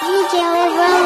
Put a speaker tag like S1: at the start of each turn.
S1: DJ Live